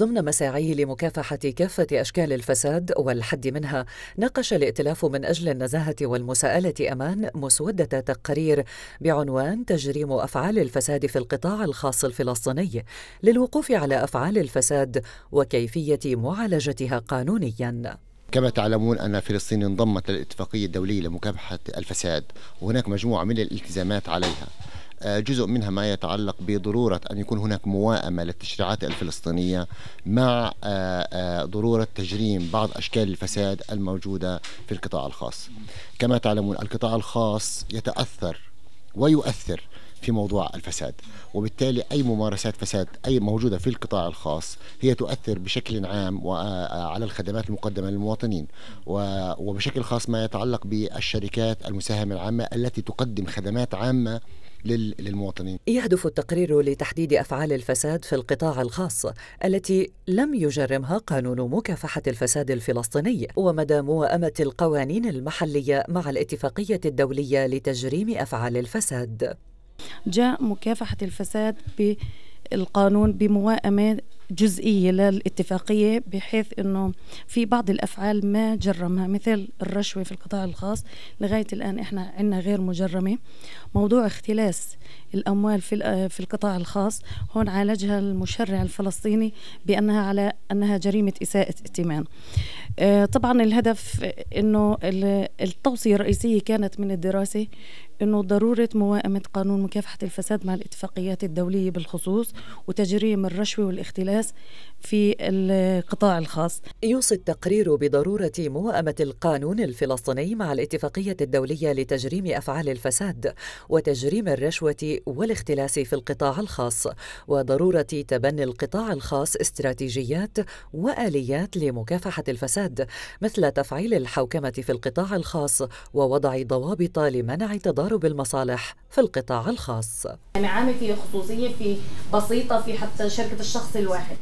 ضمن مساعيه لمكافحة كافة أشكال الفساد والحد منها ناقش الائتلاف من أجل النزاهة والمساءلة أمان مسودة تقرير بعنوان تجريم أفعال الفساد في القطاع الخاص الفلسطيني للوقوف على أفعال الفساد وكيفية معالجتها قانونياً. كما تعلمون أن فلسطين انضمت للاتفاقية الدولية لمكافحة الفساد وهناك مجموعة من الالتزامات عليها. جزء منها ما يتعلق بضرورة أن يكون هناك موائمة للتشريعات الفلسطينية مع آه، آه، ضرورة تجريم بعض أشكال الفساد الموجودة في القطاع الخاص. كما تعلمون القطاع الخاص يتأثر ويؤثر في موضوع الفساد وبالتالي أي ممارسات فساد أي موجودة في القطاع الخاص هي تؤثر بشكل عام على الخدمات المقدمة للمواطنين وبشكل خاص ما يتعلق بالشركات المساهمة العامة التي تقدم خدمات عامة للمواطنين. يهدف التقرير لتحديد أفعال الفساد في القطاع الخاص التي لم يجرمها قانون مكافحة الفساد الفلسطيني ومدى موائمة القوانين المحلية مع الاتفاقية الدولية لتجريم أفعال الفساد. جاء مكافحة الفساد بالقانون بموائمة جزئية للاتفاقية بحيث أنه في بعض الأفعال ما جرمها. مثل الرشوة في القطاع الخاص لغاية الآن إحنا عندنا غير مجرمة. موضوع اختلاس الأموال في في القطاع الخاص هون عالجها المشرع الفلسطيني بأنها على أنها جريمة إساءة ائتمان. طبعا الهدف أنه التوصية الرئيسية كانت من الدراسة أنه ضرورة موائمة قانون مكافحة الفساد مع الاتفاقيات الدولية بالخصوص وتجريم الرشوة والاختلاس في القطاع الخاص. يوصي التقرير بضرورة موائمة القانون الفلسطيني مع الاتفاقية الدولية لتجريم أفعال الفساد وتجريم الرشوة والاختلاس في القطاع الخاص وضرورة تبني القطاع الخاص استراتيجيات وآليات لمكافحة الفساد مثل تفعيل الحوكمة في القطاع الخاص ووضع ضوابط لمنع تضارب المصالح في القطاع الخاص. يعني عامل في خصوصية في بسيطة في حتى شركة الشخص الواحد.